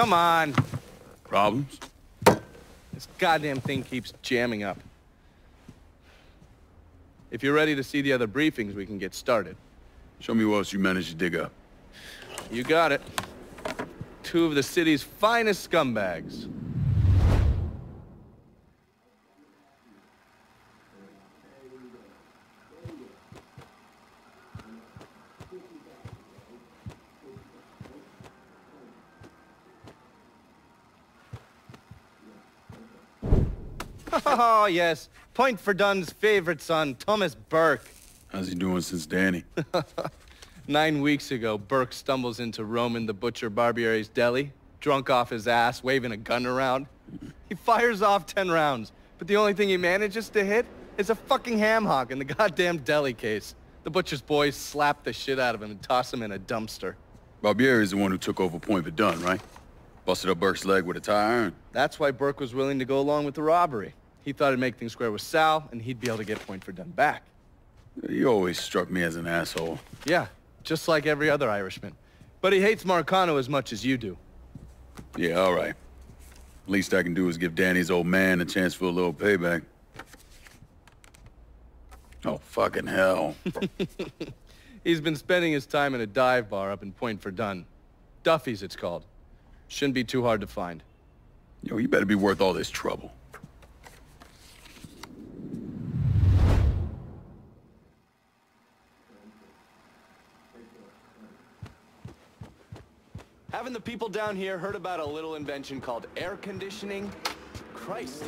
come on. Problems? This goddamn thing keeps jamming up. If you're ready to see the other briefings, we can get started. Show me what else you managed to dig up. You got it. Two of the city's finest scumbags. Oh, yes. Point Verdun's favorite son, Thomas Burke. How's he doing since Danny? Nine weeks ago, Burke stumbles into Roman the Butcher Barbieri's deli, drunk off his ass, waving a gun around. He fires off ten rounds, but the only thing he manages to hit is a fucking ham hock in the goddamn deli case. The butcher's boys slap the shit out of him and toss him in a dumpster. Barbieri is the one who took over Point Verdun, right? Busted up Burke's leg with a tire iron. That's why Burke was willing to go along with the robbery. He thought it'd make things square with Sal, and he'd be able to get Point Verdun back. You always struck me as an asshole. Yeah, just like every other Irishman. But he hates Marcano as much as you do. Yeah, all right. Least I can do is give Danny's old man a chance for a little payback. Oh, fucking hell. He's been spending his time in a dive bar up in Point Verdun. Duffy's, it's called. Shouldn't be too hard to find. Yo, you better be worth all this trouble. Haven't the people down here heard about a little invention called air conditioning? Christ.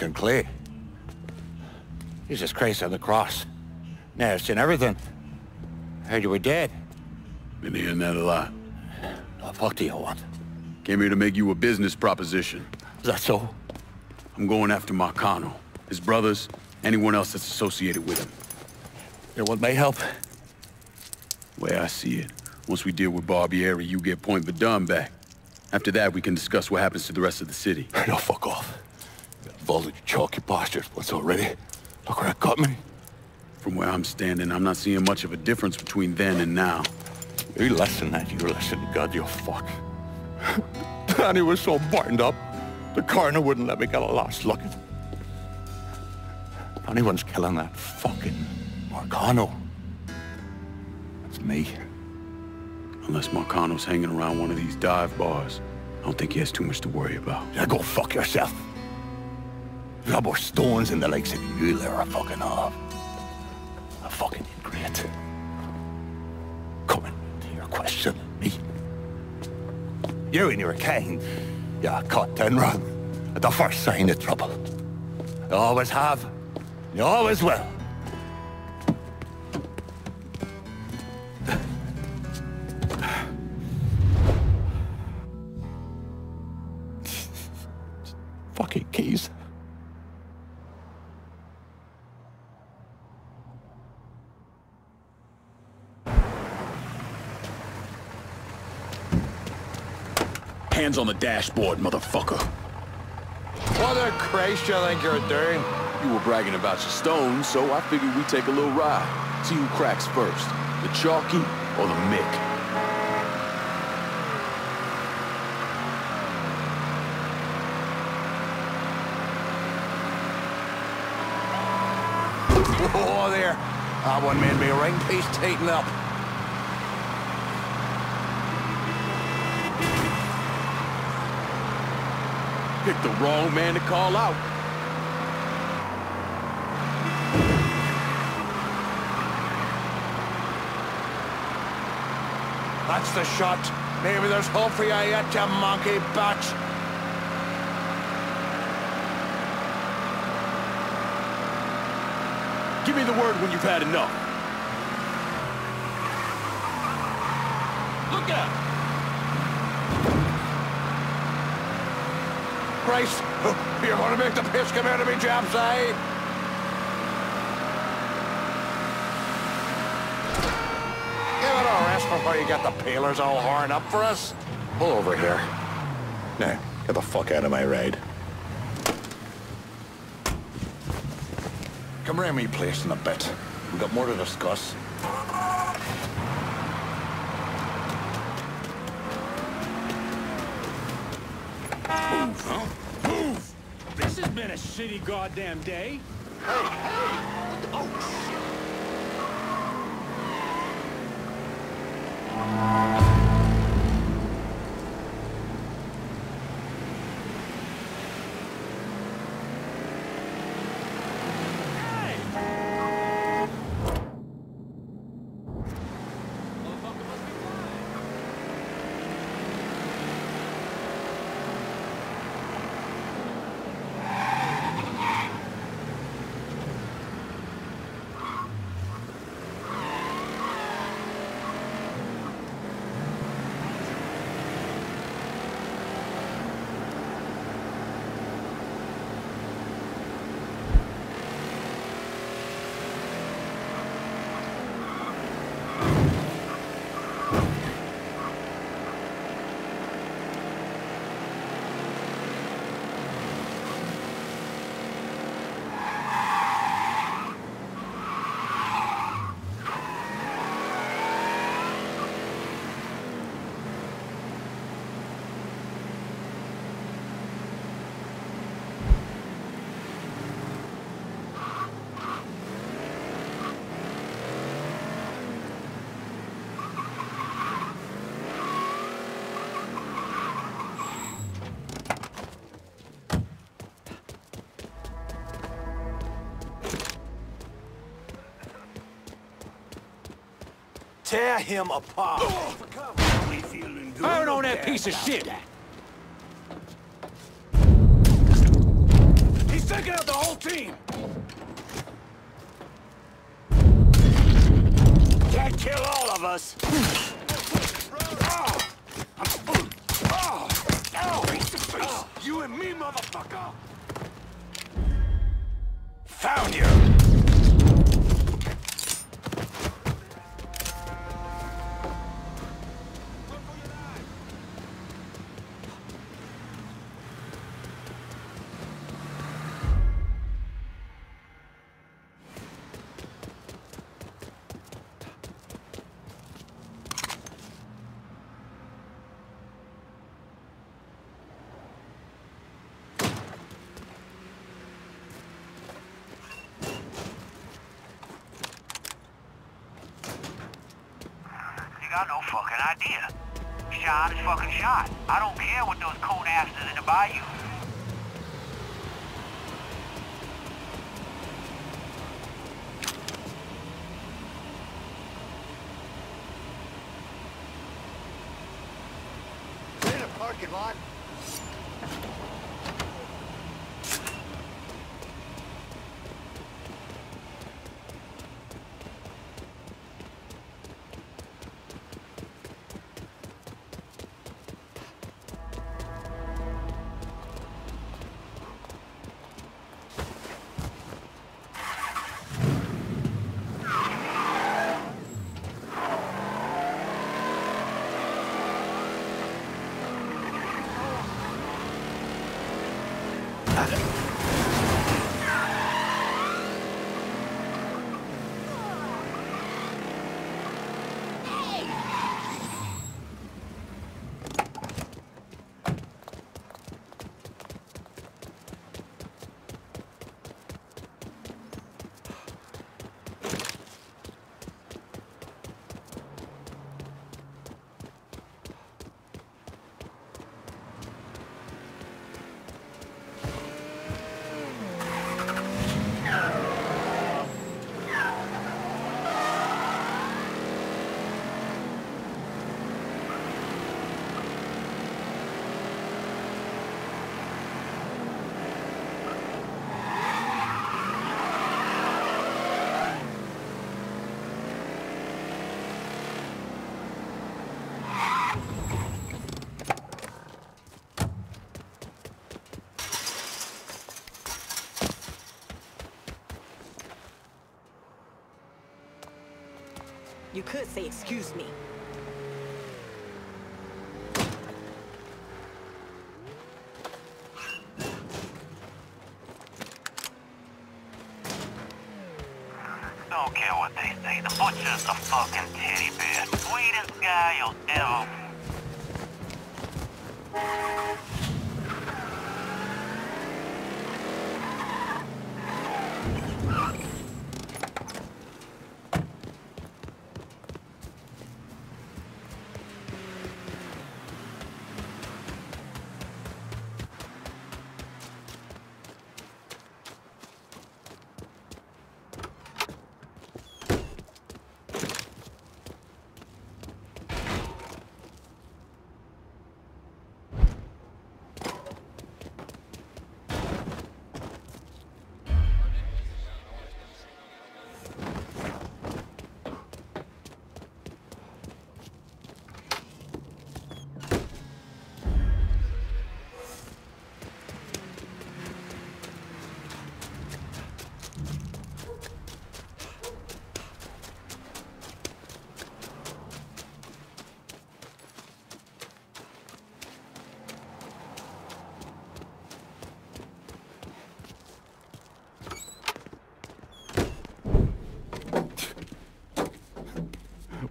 Lincoln Clay. Jesus Christ on the cross. Now I've seen everything. Heard you were dead. Been hearing that a lot. What the fuck do you want? Came here to make you a business proposition. Is that so? I'm going after Marcano, his brothers, anyone else that's associated with him. You want my help? Way I see it, once we deal with Barbieri, you get Point Verdun back. After that, we can discuss what happens to the rest of the city. No, fuck off. With chalky bastards once already. Look where it got me. From where I'm standing, I'm not seeing much of a difference between then and now. You listen that, you listen, God, you fuck. Danny was so burned up, the coroner wouldn't let me get a last look at him. If anyone's killing that fucking Marcano, it's me. Unless Marcano's hanging around one of these dive bars, I don't think he has too much to worry about. Yeah, go fuck yourself. More stones in the likes of you there are fucking off. A fucking ingrate. Coming to your question, me. You and your kind, you caught and run at the first sign of trouble. You always have. You always will. Hands on the dashboard, motherfucker. What a Christ you think you're doing? You were bragging about your stones, so I figured we'd take a little ride. See who cracks first, the Chalky or the Mick. Oh, there. That one made me ring piece tighten up. Picked the wrong man to call out. That's the shot. Maybe there's hope for you yet, you monkey batch. Give me the word when you've had enough. Look out! You're gonna make the piss come out of me, Japs, eh? Give it a rest before you get the peelers all horned up for us. Pull over here. Now, get the fuck out of my ride. Come around me place in a bit. We've got more to discuss. This has been a shitty goddamn day. Tear him apart. Burn on that piece of shit! He's taking out the whole team. Can't kill all of us. You and me, motherfucker! Found you! Idea. Shot is fucking shot. I don't care what those cold asses in the bayou. Parking lot. You could say excuse me. Don't care what they say. The butcher's a fucking teddy bear. Sweetest guy you'll ever...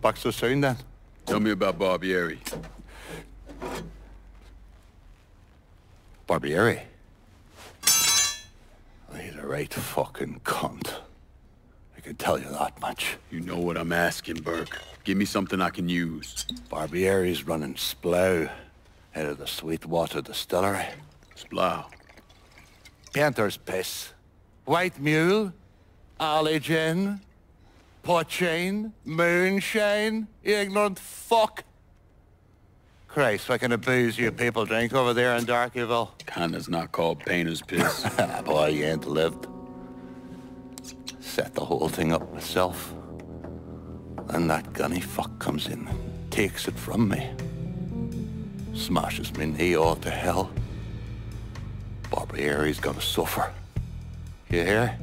Box so soon then? Tell me about Barbieri. Barbieri? He's a right fucking cunt. I can tell you that much. You know what I'm asking, Burke. Give me something I can use. Barbieri's running Splow out of the Sweetwater Distillery. Splow. Painter's piss. White mule. Alley gin. Potcheen. Moonshine. You ignorant fuck. Christ, what kind of booze you people drink over there in Darkyville? Kinda's not called painter's piss. Ah, boy, you ain't lived. Set the whole thing up myself. Then that gunny fuck comes in and takes it from me. Smashes me knee all to hell. Barbieri's gonna suffer. You hear?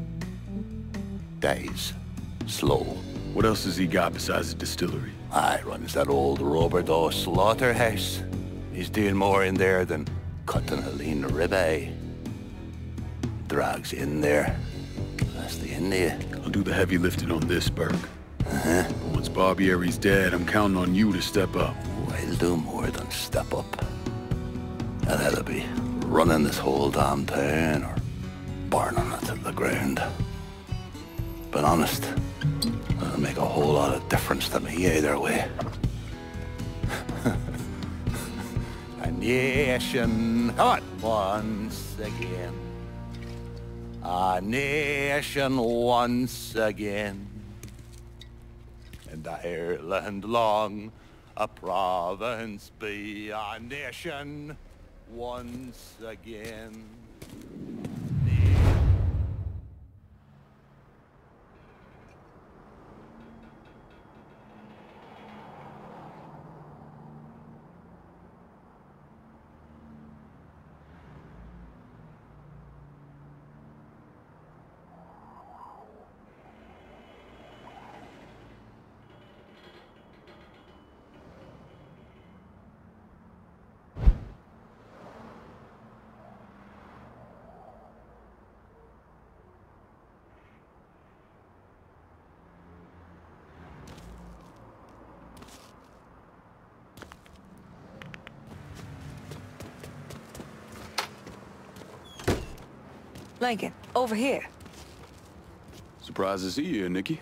Dies. Slow. what else has he got besides the distillery? I runs that old Robert O. slaughterhouse. He's doing more in there than cutting a lean ribeye. Drags in there. That's the end of you. I'll do the heavy lifting on this, Burke. Uh-huh. Once Barbieri's dead, I'm counting on you to step up. I'll do more than step up. And that'll be running this whole damn town or burning it to the ground. But honest, it'll make a whole lot of difference to me either way. a nation, on, once again. A nation once again. And Ireland long, a province be a nation once again. Lincoln, over here. Surprised to see you here, Nikki.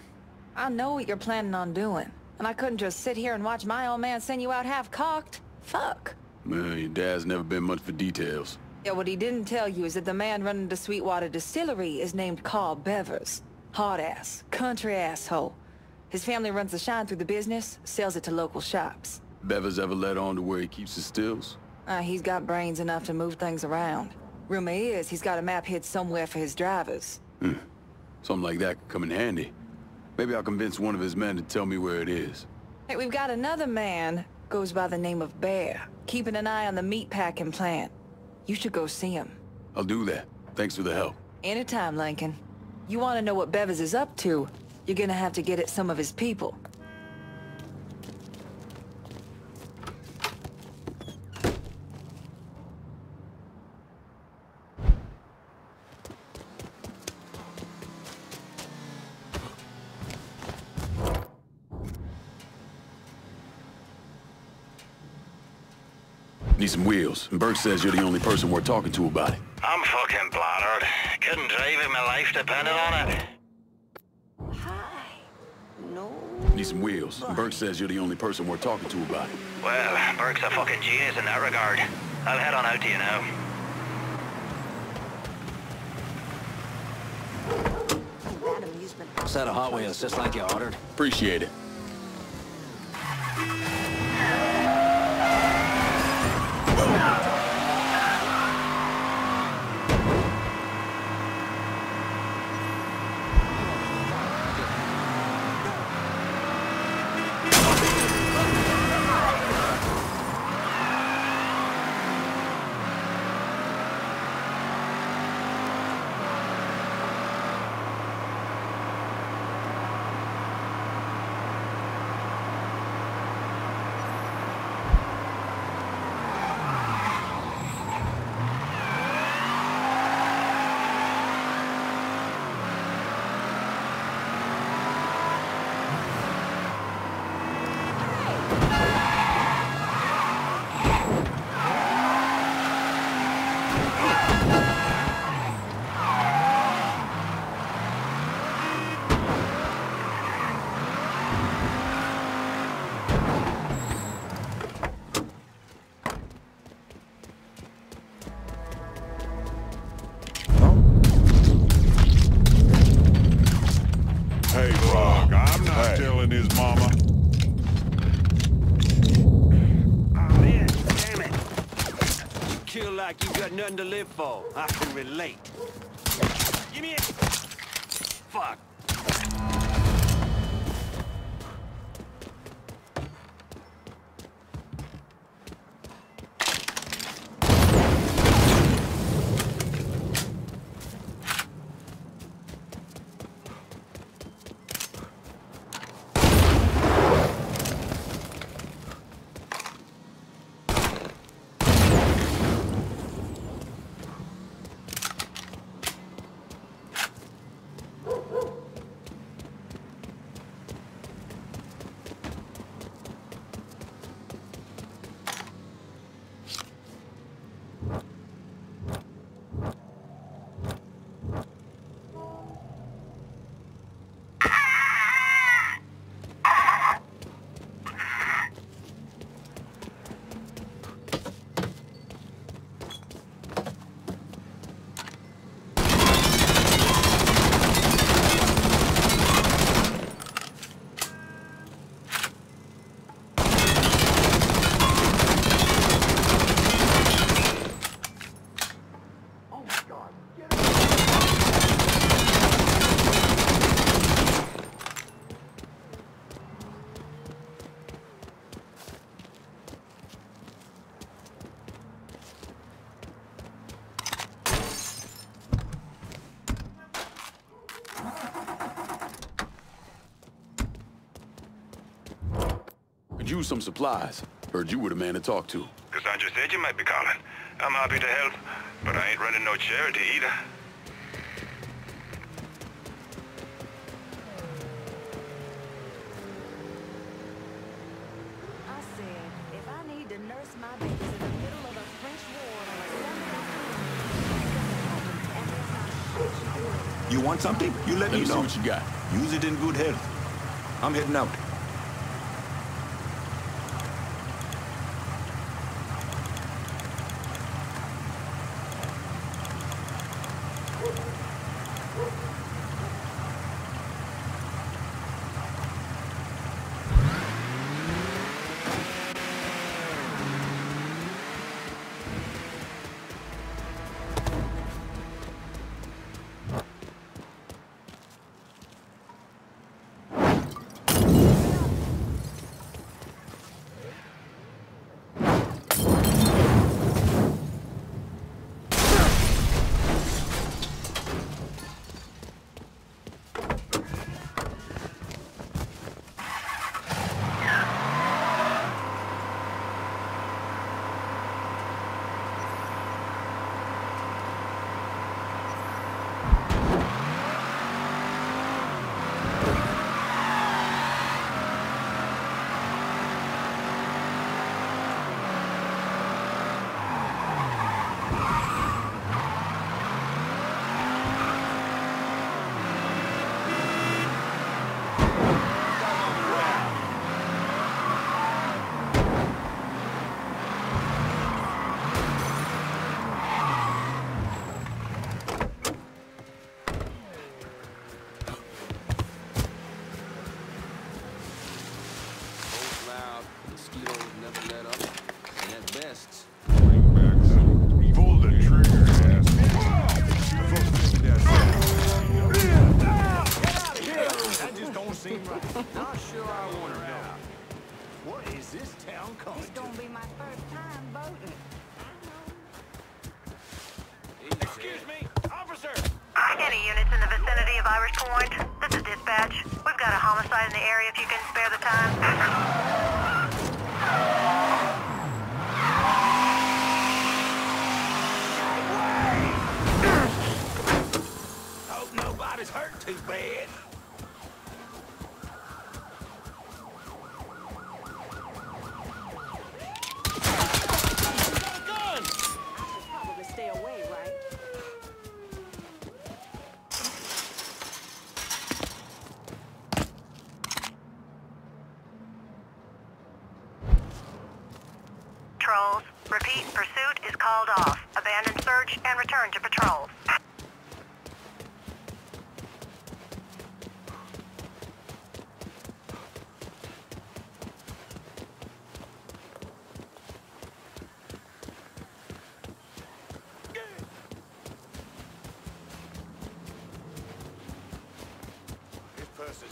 I know what you're planning on doing. And I couldn't just sit here and watch my old man send you out half-cocked. Fuck. Well, your dad's never been much for details. Yeah, what he didn't tell you is that the man running the Sweetwater Distillery is named Carl Bevers. Hard ass, country asshole. His family runs the shine through the business, sells it to local shops. Bevers ever let on to where he keeps his stills? Uh, he's got brains enough to move things around. Rumor is he's got a map hid somewhere for his drivers. Hmm. Something like that could come in handy. Maybe I'll convince one of his men to tell me where it is. Hey, we've got another man, goes by the name of Bear, keeping an eye on the meatpacking plant. You should go see him. I'll do that. Thanks for the help. Anytime, Lincoln. You want to know what Bevers is up to, you're gonna have to get at some of his people. Need some Burke says you're the only person we're talking to about it. I'm fucking bladdered. Couldn't drive if my life depended on it. Hi. No. Need some wheels, Burke says you're the only person we're talking to about it. Well, Burke's a fucking genius in that regard. I'll head on out to you now. Set a Hot Wheels, just like you ordered. Appreciate it. Hey, Frog, I'm not telling his mama. Oh, man, damn it. You kill like you got nothing to I can relate. Give me it. Fuck. Could use some supplies. Heard you were the man to talk to. Cassandra said you might be calling. I'm happy to help, but I ain't running no charity either. I said, if I need to nurse my babies in the middle of a French war on a Sunday You want something? You let, Let me me see know. what you got. Use it in good health. I'm heading out.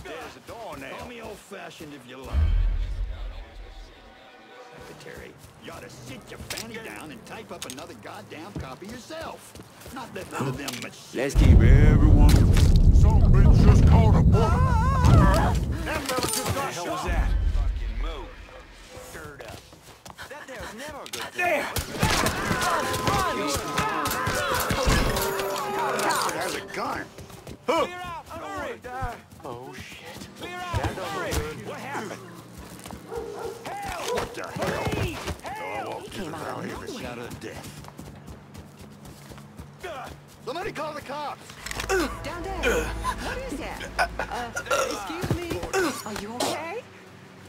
This person's dead as a doornail. Call me old-fashioned if you like. Secretary, you ought to sit your fanny down and type up another goddamn copy yourself. Not let one of them machines. Let's keep everyone... Some bitch just called a bullet. That fella just got hell was that?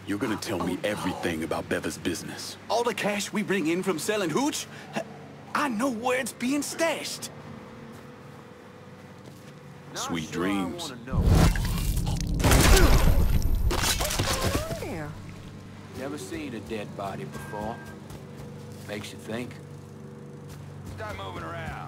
You're gonna tell me everything about Bevers' business. All the cash we bring in from selling hooch, I know where it's being stashed. Sweet dreams. Never seen a dead body before. Makes you think. Start moving around.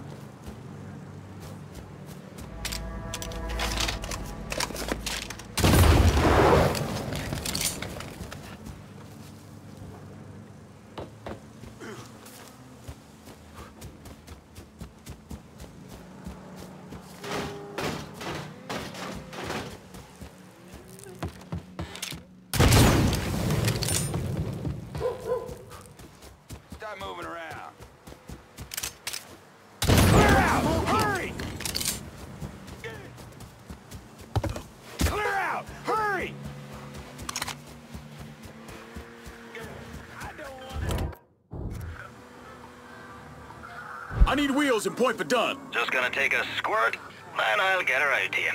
I need wheels and Point Verdun. Just gonna take a squirt, and I'll get her out to you.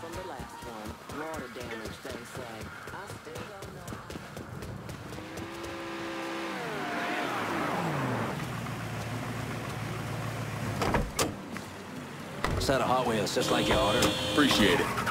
From the last one. Water damage, they say. I still don't know. Set a Hot Wheels just like you ordered. Appreciate it.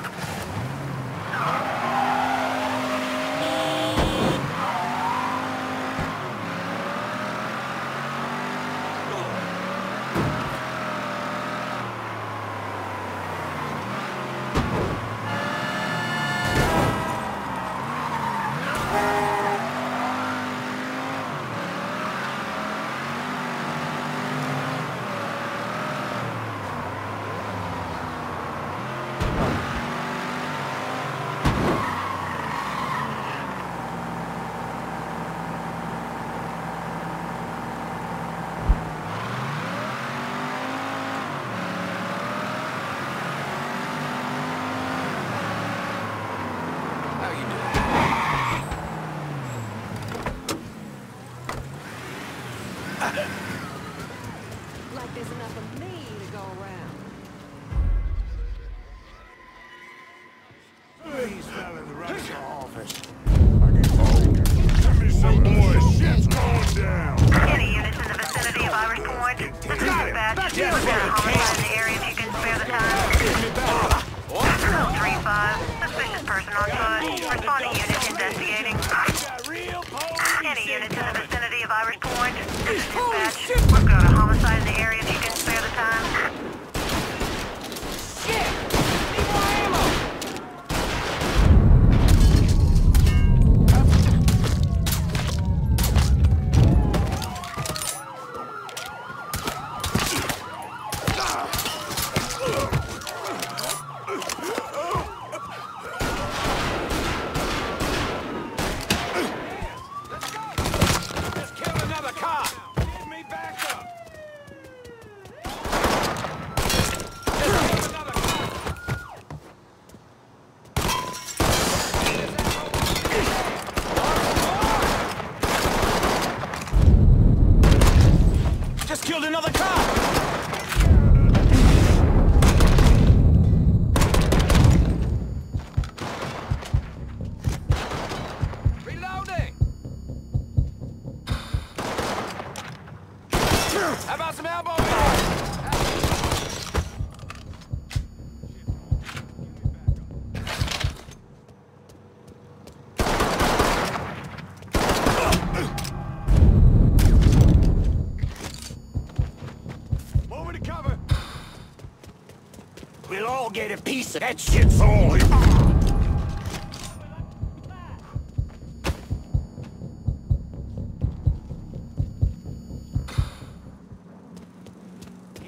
That shit's all. He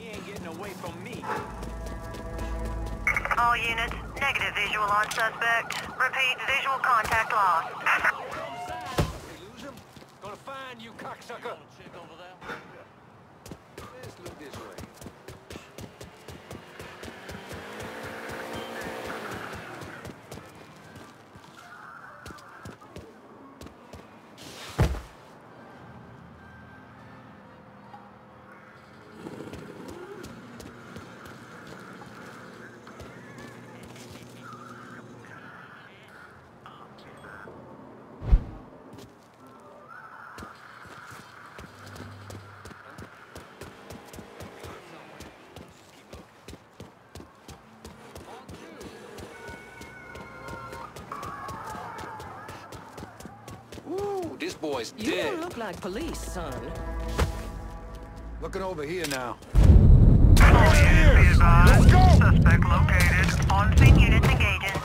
ain't getting away from me. All units, negative visual on suspect. Repeat, visual contact lost. like police, son. Looking over here now. All units be advised. Suspect located. On scene units engaging.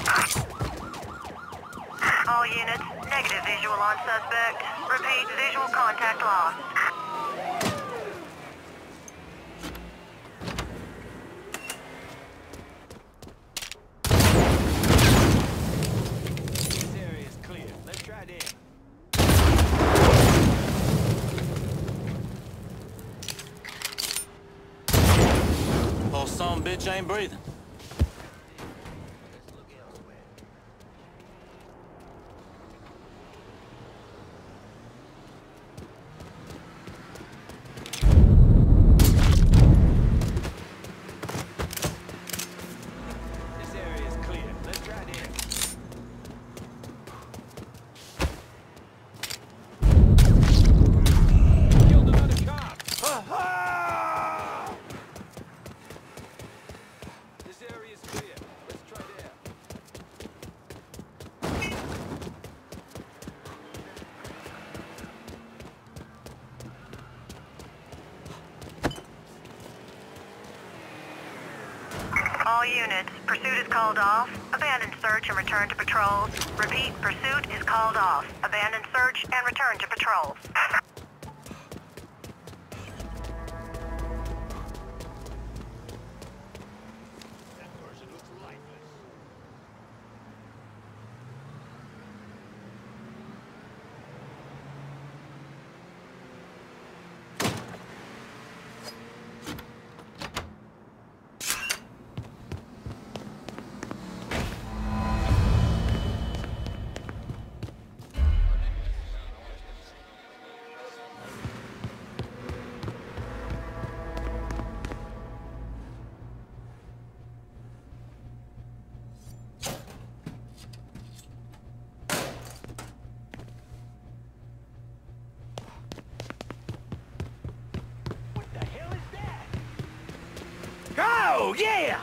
All units, negative visual on suspect. Repeat, visual contact lost. Ain't breathing. All units, pursuit is called off. Abandon search and return to patrols. Repeat, pursuit is called off. Abandon search and return to patrols. Oh, yeah!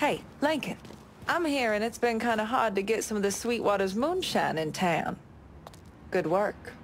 Hey, Lincoln. I'm hearing it's been kind of hard to get some of the Sweetwater's moonshine in town. Good work.